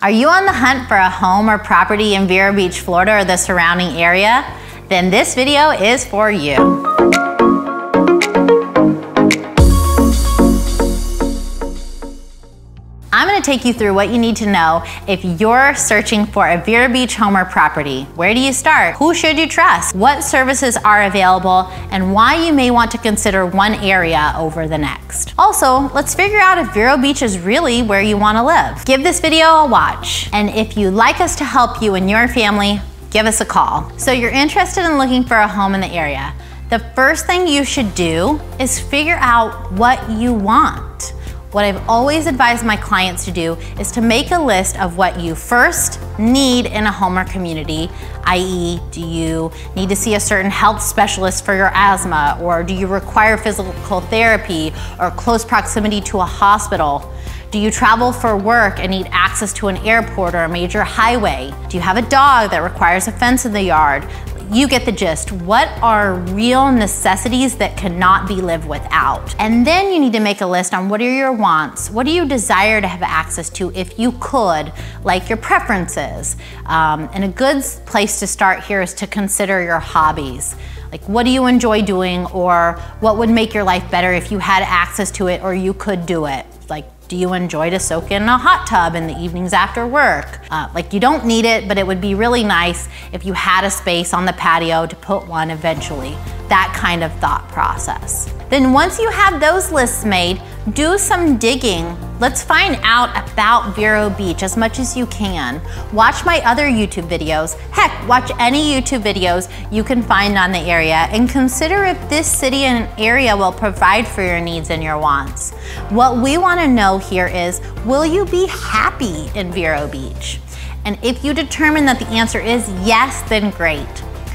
Are you on the hunt for a home or property in Vero Beach, Florida or the surrounding area? Then this video is for you. I'm gonna take you through what you need to know if you're searching for a Vero Beach home or property. Where do you start? Who should you trust? What services are available? And why you may want to consider one area over the next. Also, let's figure out if Vero Beach is really where you wanna live. Give this video a watch. And if you'd like us to help you and your family, give us a call. So you're interested in looking for a home in the area. The first thing you should do is figure out what you want. What I've always advised my clients to do is to make a list of what you first need in a home or community, i.e., do you need to see a certain health specialist for your asthma, or do you require physical therapy or close proximity to a hospital? Do you travel for work and need access to an airport or a major highway? Do you have a dog that requires a fence in the yard? You get the gist. What are real necessities that cannot be lived without? And then you need to make a list on what are your wants? What do you desire to have access to if you could, like your preferences? Um, and a good place to start here is to consider your hobbies. Like, what do you enjoy doing, or what would make your life better if you had access to it or you could do it? Like, do you enjoy to soak in a hot tub in the evenings after work? Uh, like you don't need it, but it would be really nice if you had a space on the patio to put one eventually. That kind of thought process. Then once you have those lists made, do some digging. Let's find out about Vero Beach as much as you can. Watch my other YouTube videos. Heck, watch any YouTube videos you can find on the area and consider if this city and area will provide for your needs and your wants. What we wanna know here is, will you be happy in Vero Beach? And if you determine that the answer is yes, then great.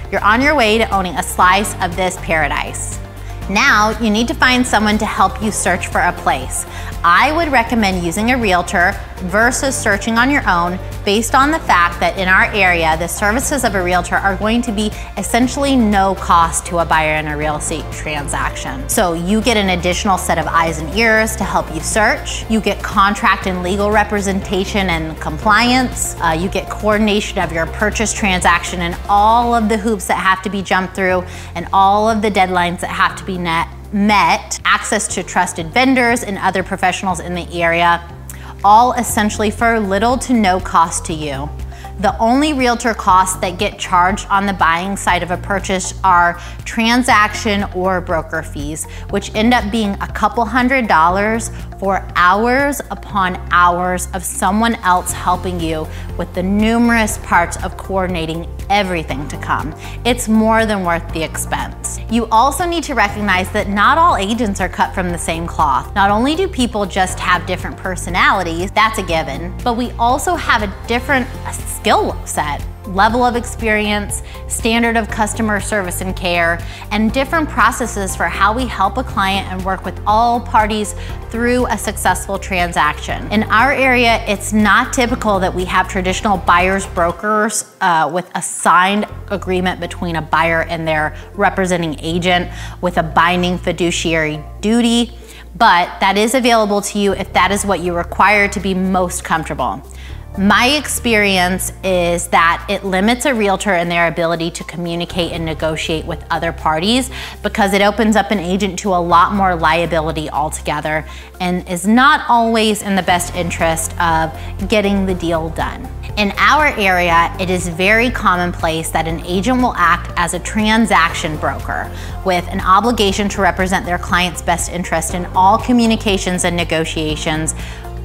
You're on your way to owning a slice of this paradise. Now, you need to find someone to help you search for a place. I would recommend using a realtor versus searching on your own based on the fact that in our area, the services of a realtor are going to be essentially no cost to a buyer in a real estate transaction. So you get an additional set of eyes and ears to help you search. You get contract and legal representation and compliance. Uh, you get coordination of your purchase transaction and all of the hoops that have to be jumped through and all of the deadlines that have to be met met access to trusted vendors and other professionals in the area, all essentially for little to no cost to you. The only realtor costs that get charged on the buying side of a purchase are transaction or broker fees, which end up being a couple hundred dollars for hours upon hours of someone else helping you with the numerous parts of coordinating everything to come. It's more than worth the expense. You also need to recognize that not all agents are cut from the same cloth. Not only do people just have different personalities, that's a given, but we also have a different skill set level of experience, standard of customer service and care, and different processes for how we help a client and work with all parties through a successful transaction. In our area, it's not typical that we have traditional buyer's brokers uh, with a signed agreement between a buyer and their representing agent with a binding fiduciary duty but that is available to you if that is what you require to be most comfortable. My experience is that it limits a realtor in their ability to communicate and negotiate with other parties because it opens up an agent to a lot more liability altogether and is not always in the best interest of getting the deal done. In our area, it is very commonplace that an agent will act as a transaction broker with an obligation to represent their client's best interest in all communications and negotiations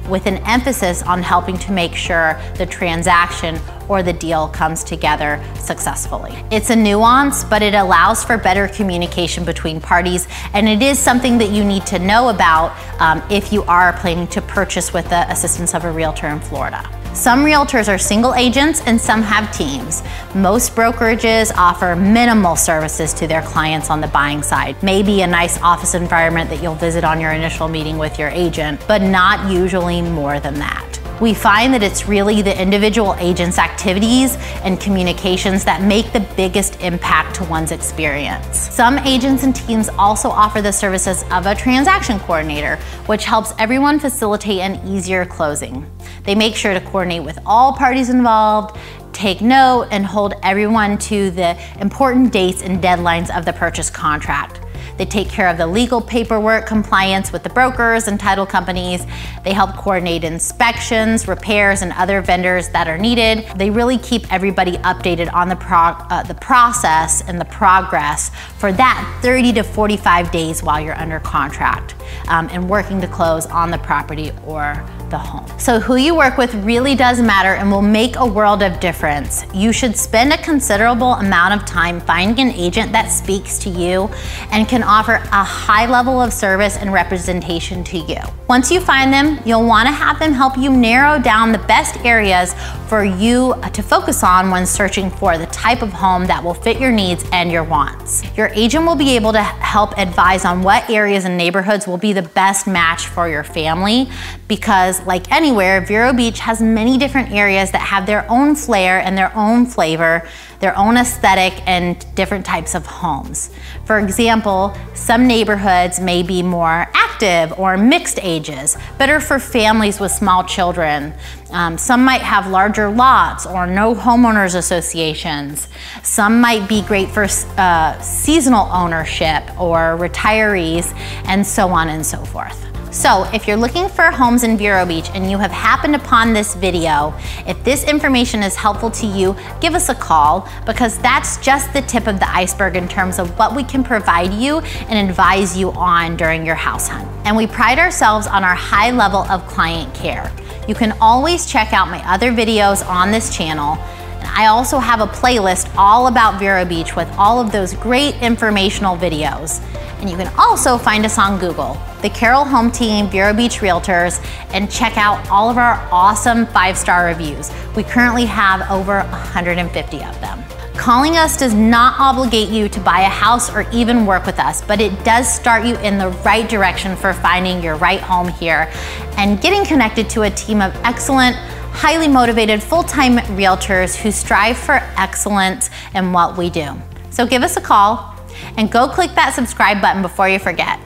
with an emphasis on helping to make sure the transaction or the deal comes together successfully. It's a nuance, but it allows for better communication between parties, and it is something that you need to know about um, if you are planning to purchase with the assistance of a realtor in Florida. Some realtors are single agents and some have teams. Most brokerages offer minimal services to their clients on the buying side. Maybe a nice office environment that you'll visit on your initial meeting with your agent, but not usually more than that. We find that it's really the individual agent's activities and communications that make the biggest impact to one's experience. Some agents and teams also offer the services of a transaction coordinator, which helps everyone facilitate an easier closing. They make sure to coordinate with all parties involved, take note, and hold everyone to the important dates and deadlines of the purchase contract. They take care of the legal paperwork, compliance with the brokers and title companies. They help coordinate inspections, repairs, and other vendors that are needed. They really keep everybody updated on the, uh, the process and the progress for that 30 to 45 days while you're under contract um, and working to close on the property or the home. So who you work with really does matter and will make a world of difference. You should spend a considerable amount of time finding an agent that speaks to you and can offer a high level of service and representation to you. Once you find them, you'll wanna have them help you narrow down the best areas for you uh, to focus on when searching for the type of home that will fit your needs and your wants. Your agent will be able to help advise on what areas and neighborhoods will be the best match for your family like anywhere, Vero Beach has many different areas that have their own flair and their own flavor, their own aesthetic and different types of homes. For example, some neighborhoods may be more active or mixed ages, better for families with small children. Um, some might have larger lots or no homeowners associations. Some might be great for uh, seasonal ownership or retirees and so on and so forth. So if you're looking for homes in Vero Beach and you have happened upon this video, if this information is helpful to you, give us a call because that's just the tip of the iceberg in terms of what we can provide you and advise you on during your house hunt. And we pride ourselves on our high level of client care. You can always check out my other videos on this channel I also have a playlist all about Vero Beach with all of those great informational videos. And you can also find us on Google, the Carroll Home Team, Vero Beach Realtors, and check out all of our awesome five-star reviews. We currently have over 150 of them. Calling us does not obligate you to buy a house or even work with us, but it does start you in the right direction for finding your right home here and getting connected to a team of excellent, highly motivated full-time realtors who strive for excellence in what we do. So give us a call and go click that subscribe button before you forget.